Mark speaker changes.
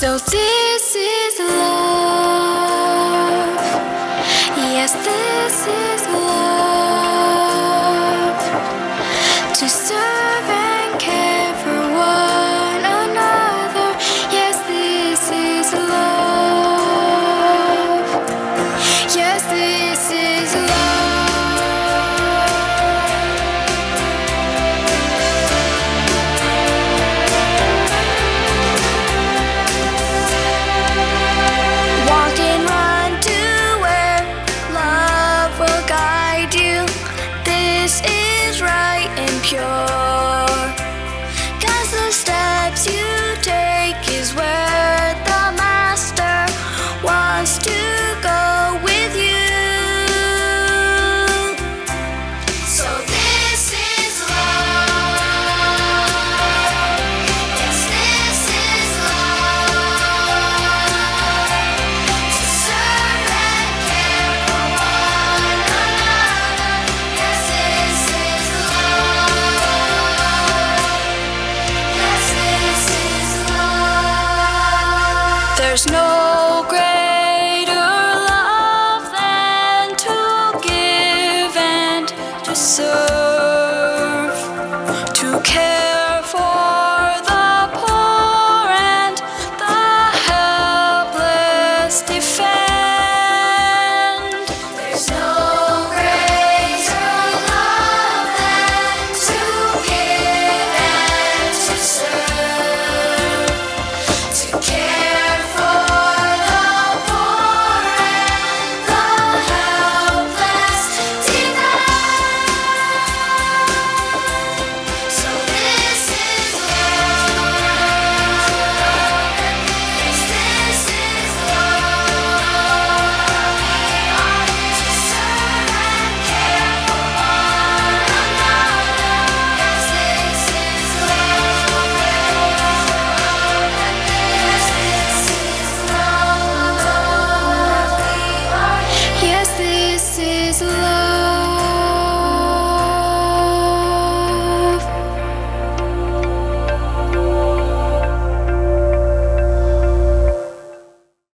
Speaker 1: So this wants to go with you. So this is love. Yes, this is love. To serve and care for one another. Yes, this is love. Yes, this is love. There's no Okay. care